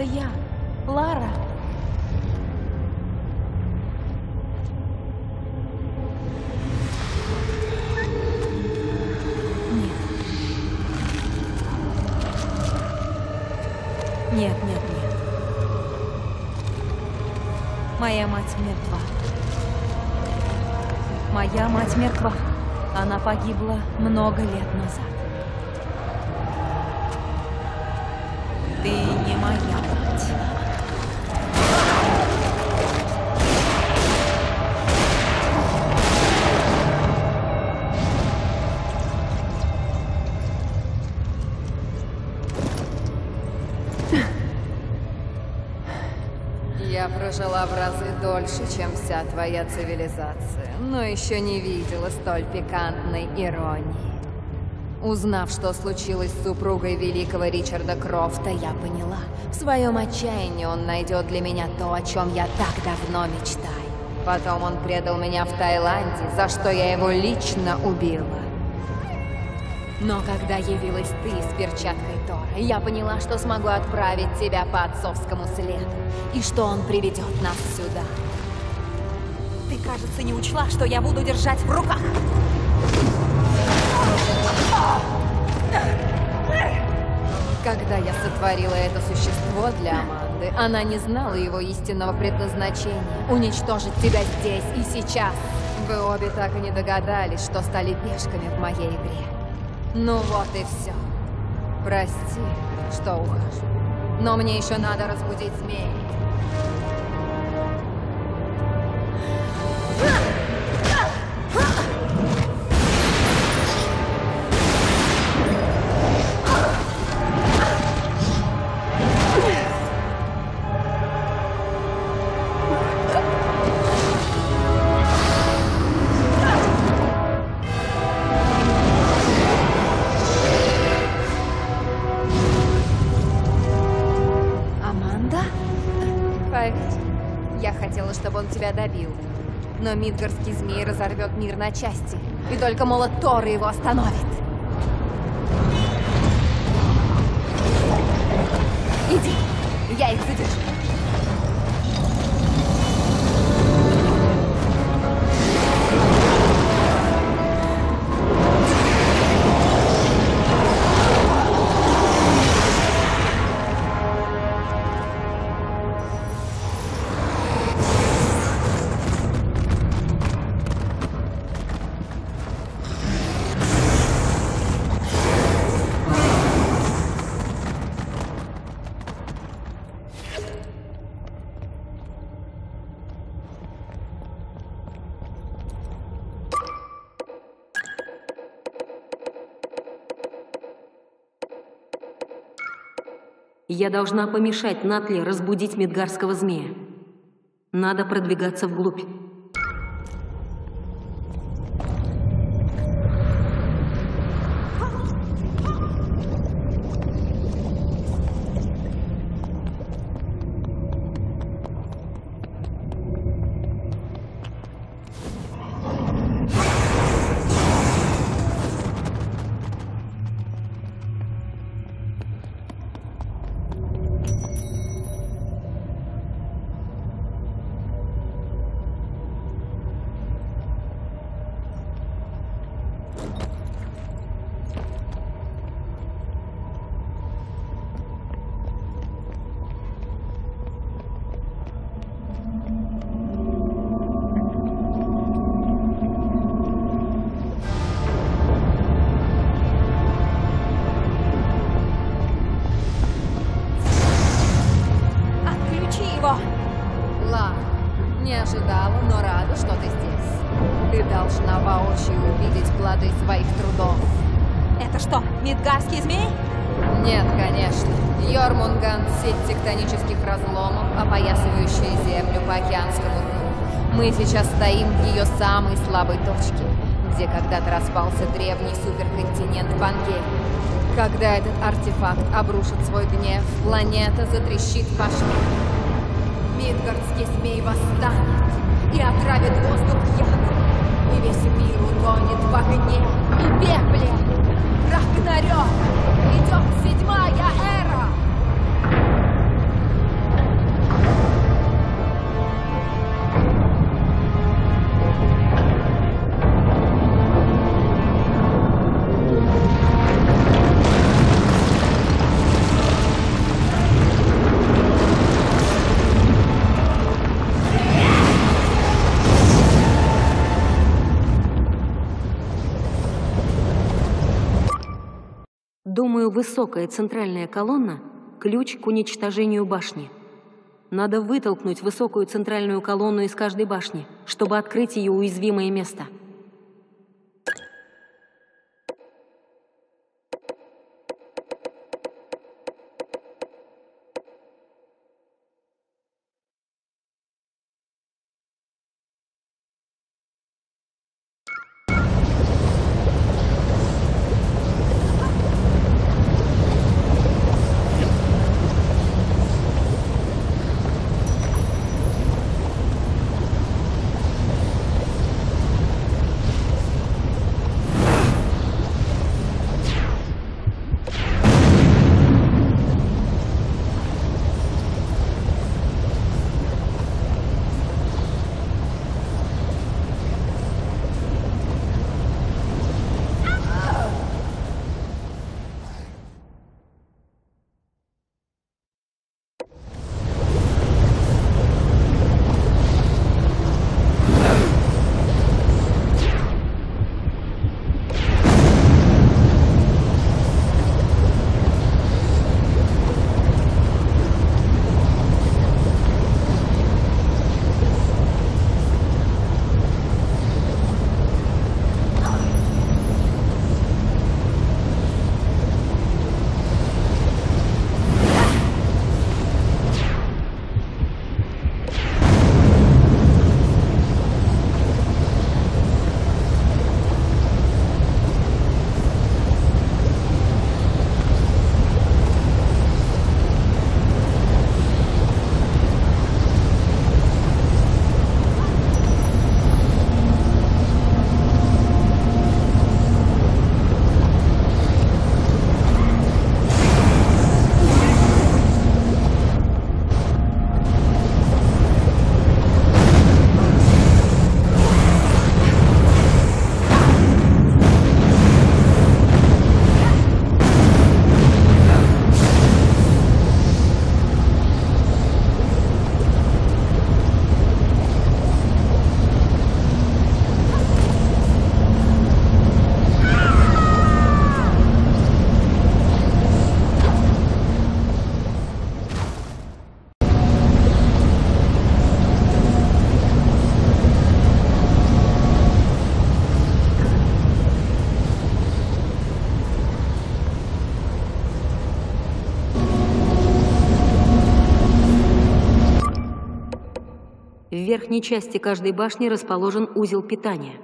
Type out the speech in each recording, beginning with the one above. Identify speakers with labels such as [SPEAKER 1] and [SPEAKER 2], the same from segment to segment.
[SPEAKER 1] Это я, Лара. Нет, нет, нет. Моя мать мертва. Моя мать мертва. Она погибла много лет назад. Ты не моя мать.
[SPEAKER 2] Я прожила в разы дольше, чем вся твоя цивилизация, но еще не видела столь пикантной иронии. Узнав, что случилось с супругой великого Ричарда Крофта, я поняла, в своем отчаянии он найдет для меня то, о чем я так давно мечтаю. Потом он предал меня в Таиланде, за что я его лично убила. Но когда явилась ты с перчаткой Тора, я поняла, что смогу отправить тебя по отцовскому следу, и что он приведет нас сюда.
[SPEAKER 1] Ты, кажется, не учла, что я буду держать в руках.
[SPEAKER 2] Когда я сотворила это существо для Аманды, она не знала его истинного предназначения — уничтожить тебя здесь и сейчас. Вы обе так и не догадались, что стали пешками в моей игре. Ну вот и все. Прости, что ухожу. Но мне еще надо разбудить змеи. Мидгарский змей разорвет мир на части. И только молот Тора его остановит. Иди, я их задержу.
[SPEAKER 3] Я должна помешать Натли разбудить медгарского змея. Надо продвигаться вглубь.
[SPEAKER 2] Не ожидала, но рада, что ты здесь. Ты должна воочию увидеть плоды своих трудов.
[SPEAKER 1] Это что, Мидгарский змей?
[SPEAKER 2] Нет, конечно. Йормунганд — сеть тектонических разломов, опоясывающая Землю по океанскому дну. Мы сейчас стоим в ее самой слабой точке, где когда-то распался древний суперконтинент Пангея. Когда этот артефакт обрушит свой гнев, планета затрещит по шву. Мидгардский змей восстанет и отравит воздух ядом. И весь мир утонет в огне и пепле. Рагнарёк! Идет седьмая эра!
[SPEAKER 3] Думаю, высокая центральная колонна — ключ к уничтожению башни. Надо вытолкнуть высокую центральную колонну из каждой башни, чтобы открыть ее уязвимое место. Верхней части каждой башни расположен узел питания.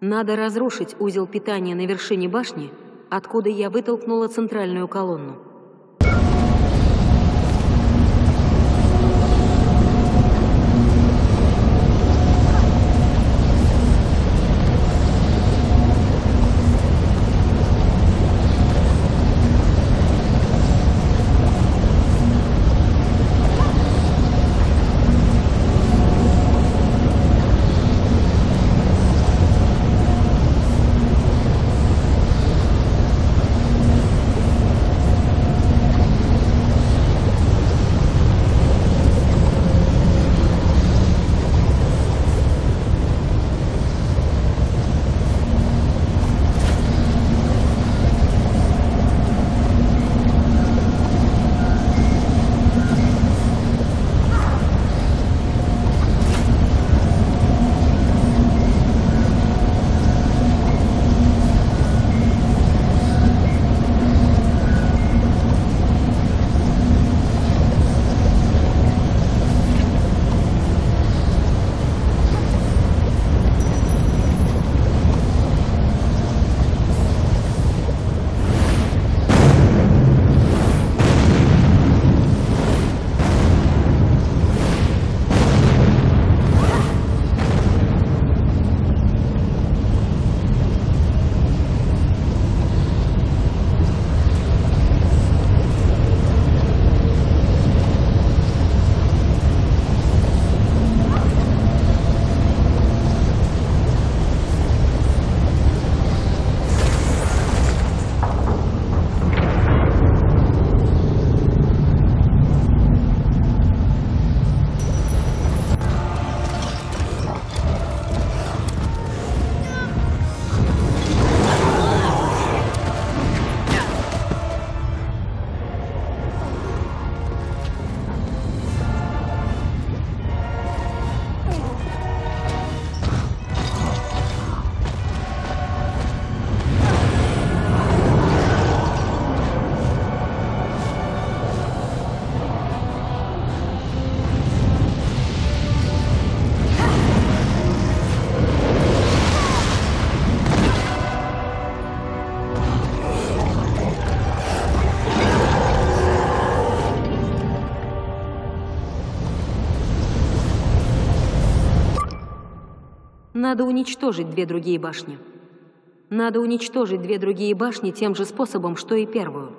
[SPEAKER 3] Надо разрушить узел питания на вершине башни, откуда я вытолкнула центральную колонну. Надо уничтожить две другие башни. Надо уничтожить две другие башни тем же способом, что и первую.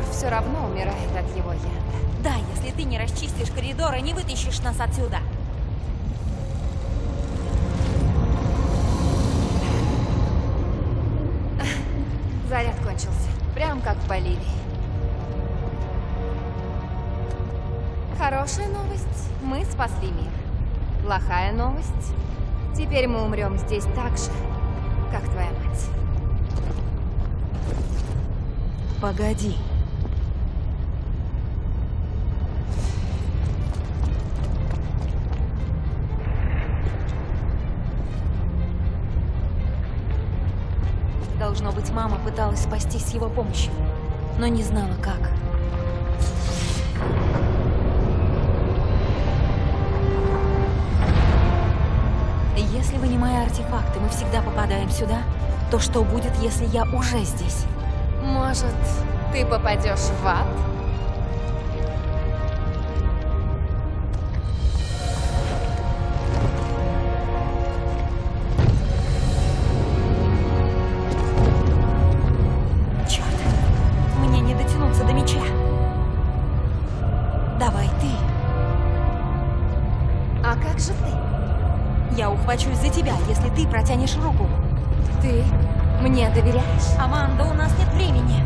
[SPEAKER 2] Тор все равно умирает от его яда.
[SPEAKER 1] Да, если ты не расчистишь коридор и не вытащишь нас отсюда.
[SPEAKER 2] Заряд кончился. Прям как в Боливии. Хорошая новость. Мы спасли мир. Плохая новость. Теперь мы умрем здесь так же, как твоя мать.
[SPEAKER 1] Погоди. Быть, мама пыталась спастись с его помощью, но не знала как. Если вынимая артефакты, мы всегда попадаем сюда, то что будет, если я уже здесь?
[SPEAKER 2] Может, ты попадешь в ад?
[SPEAKER 1] Протянешь руку.
[SPEAKER 2] Ты мне доверяешь?
[SPEAKER 1] Аманда, у нас нет времени.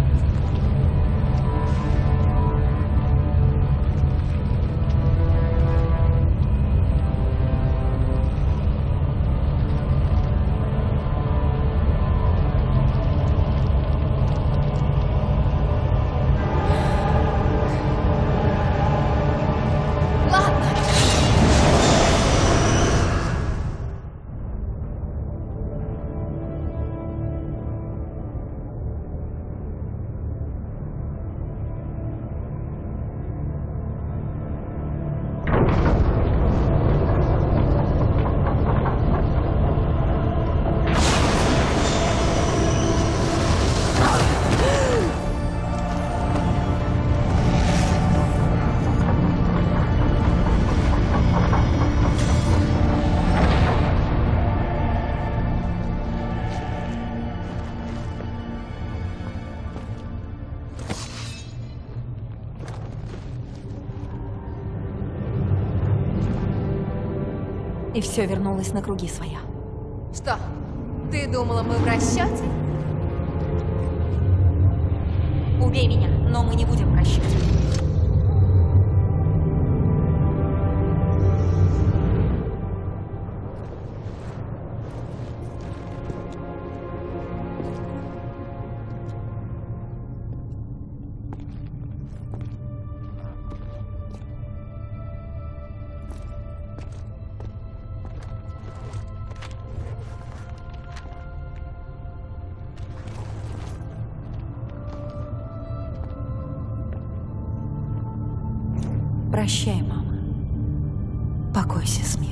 [SPEAKER 1] Все вернулось на круги своя.
[SPEAKER 2] Что? Ты думала, мы в расчете?
[SPEAKER 1] Убей меня, но мы не будем прощать. Прощай, мама. Покойся с миром.